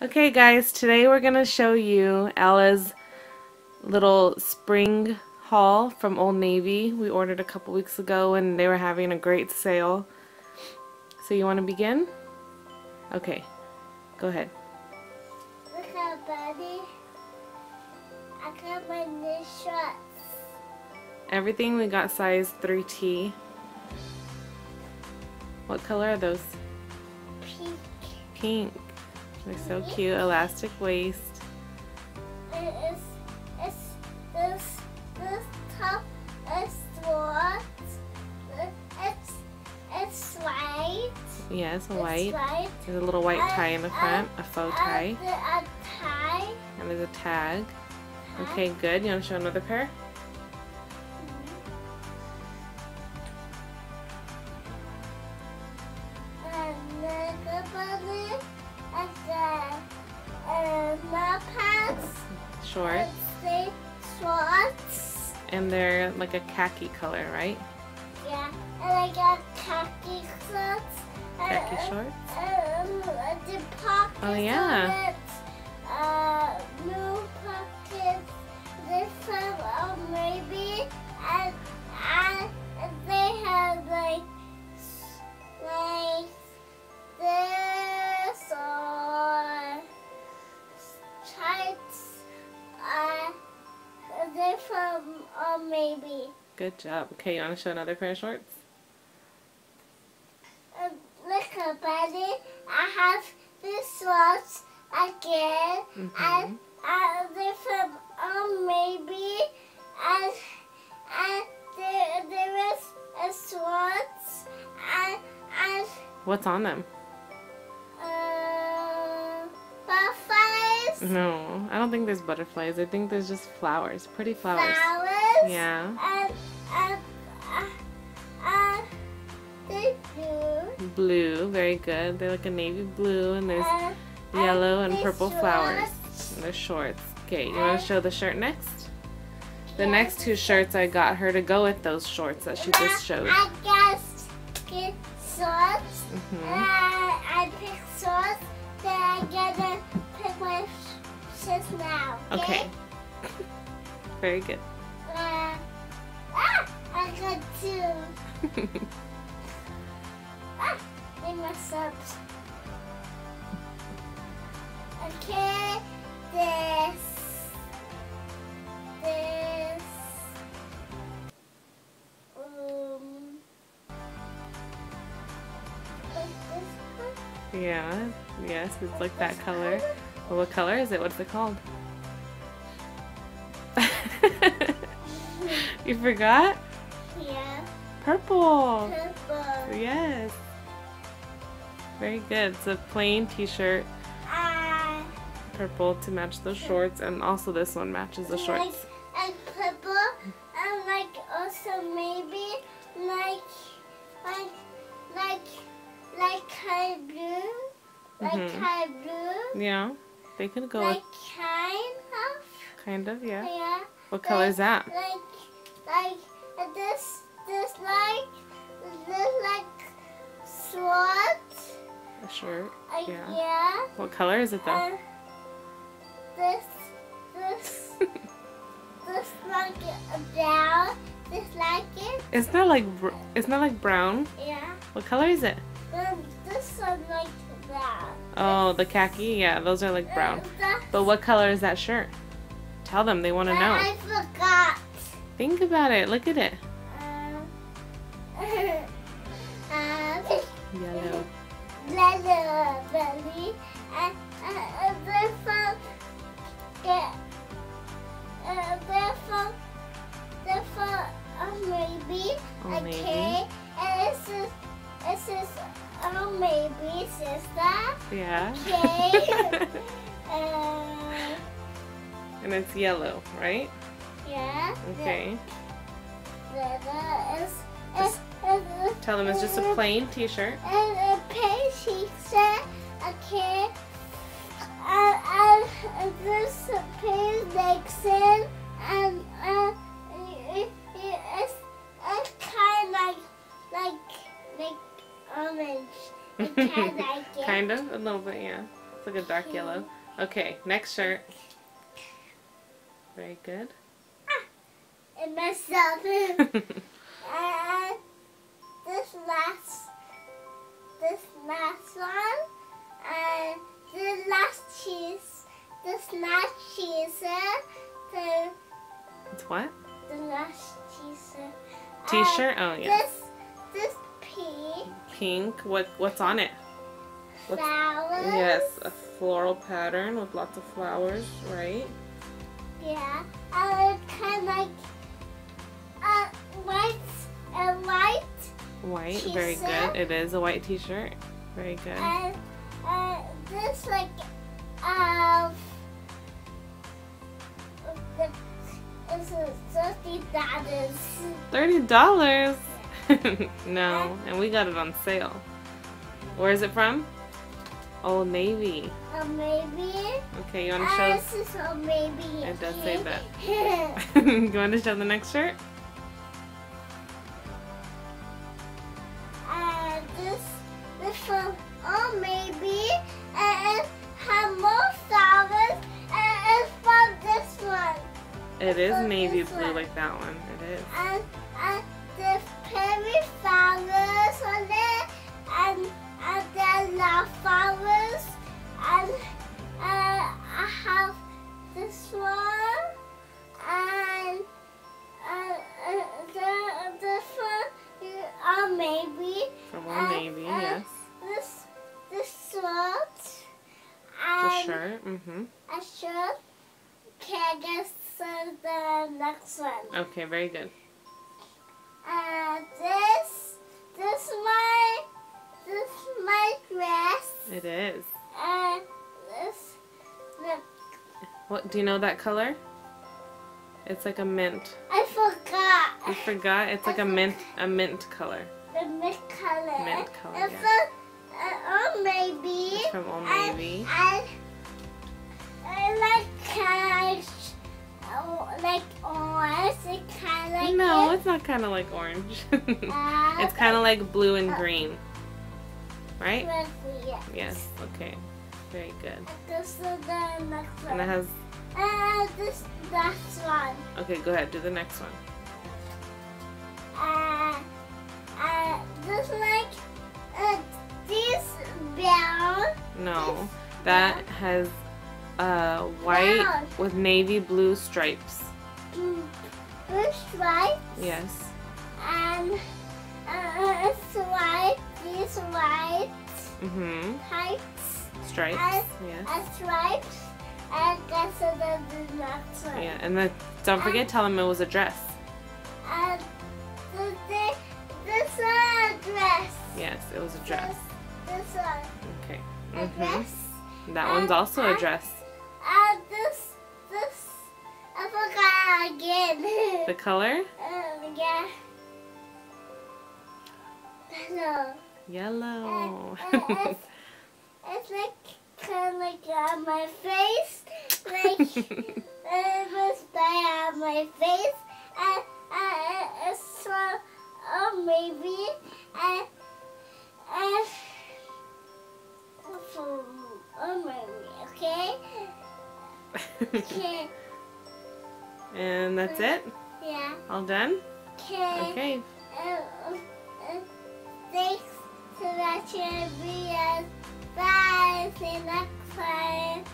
Okay guys, today we're going to show you Ella's little spring haul from Old Navy. We ordered a couple weeks ago and they were having a great sale. So you want to begin? Okay, go ahead. Look how buddy. I got my new shorts. Everything we got size 3T. What color are those? Pink. Pink. They're so cute. Elastic waist. It's, it's this this top is white. It's it's white. Yes, It's white. white. There's a little white tie in the front, a faux tie, And the- a tie. and there's a tag. Okay, good. You want to show another pair? And they're like a khaki color, right? Yeah, and I got khaki clothes. Khaki shorts? Um, the pockets Oh, yeah. Good job. Okay, you want to show another pair of shorts? Um, look, buddy. I have this shorts again, Mhm. and and different um maybe, and and there there is a shorts. and and What's on them? uh, butterflies, No, I don't think there's butterflies. I think there's just flowers. Pretty flowers. flowers, Yeah. Blue, very good. They're like a navy blue, and there's and- yellow and purple flowers. shorts. And they're shorts. Okay, you want to show the shirt next? The next two shirts I got her to go with those shorts that she just showed. I guess get shorts. Mhm. Uh, I pick shorts. Then I gotta pick my shirts now. Okay. Very good. Uh, ah, I got two. Ah, they messed up. Okay, this, this, um, like this yeah, yes, it's like that color. Well, what color is it? What's it called? you forgot? Yeah, Purple. purple. Yes. Very good. It's a plain t-shirt, purple to match the shorts, and also this one matches the shorts. like purple, and like also maybe like like like like kind blue, like Mhm. kind blue, Yeah, they could go like kind of kind of, yeah. yeah. What color is that? Like like this this like this like sword. A shirt. Uh, Yeah. yeah. What color is it though? And this, this, this like it down. This like it. It's not like it's not like brown. Yeah. What color is it? Then this one like that. Oh, the khaki. Yeah, those are like brown. Uh, But what color is that shirt? Tell them they want to know. I forgot. Think about it. Look at it. And it's yellow, right? yeah Okay. Just is- is- Tell them it's just a plain t-shirt. and a pink t-shirt, okay, and, and, this pink legs in, and, and it, it, it's, it's kind of like, like, like orange. Kind of like kind of, a little bit, yeah. It's like a dark yellow. Okay, next shirt. Very good. Ah, it messed up. and this last, this last one, and the last cheese, this last cheese, the, it's what? the last cheese. T-shirt? Oh, yeah. This, this pink Pink. What? What's on it? What's- flowers. Yes, a floral pattern with lots of flowers, right? Yeah, and kind of like uh, white and white, White. Very good. It is a white T-shirt. Very good. and uh, this like the it's thirty dollars. Thirty dollars. no, and we got it on sale. Where is it from? Old Navy. Or maybe. Okay, you want to Uh, show? this is a Navy. It does say okay? you want to show the next shirt? and this this from oh maybe and have more flowers and it's from this one. It is Look, navy blue one. like that one. It is. and and there's perry flowers on it, and and there love flowers, and uh, I have this one, and uh, uh, the this one, uh, maybe From uh, Navy, uh, yes. this this shirt, The and shirt. Mm-hmm. a shirt. Okay, I guess uh, the next one. Okay, very good. Uh, this, this my, this is my dress. It is. And this, look, What? Do you know that color? It's like a mint. I forgot. You forgot? It's like a mint, a mint color. The mint color. Mint color, It's yeah. a, uh, oh, maybe. It's from Old Navy. And, I like kind of, like orange. It kind of like no, it. it's not kind of like orange. Uh, it's kind of like blue and green. Right? yeah. Yes. Okay. Very good. This is the next one. And it has. Uh, this last one. Okay, go ahead. Do the next one. Uh, uh, this like uh, this brown. No, that has uh, white Brown. with navy blue stripes. Blue stripe Yes. and uh, white. These white Mm-hmm. tights Stripes. and Yes. and stripes. And that's the, the next one. Yeah, and then don't forget, tell them it was a dress. And the, the, this one dress. Yes, it was a dress. This, this one. Okay. Mm-hmm. dress. That one's also a dress. And this, this, I forgot again. The color? um, yeah. No. Yellow. Uh, uh, it's, it's like kind of like on my face, like it was bad on my face, and uh, it's so, oh maybe, and and oh maybe, okay, okay, and that's it? yeah, All done? okay. Okay. Uh, uh, thanks for watching. Bye. See you next time.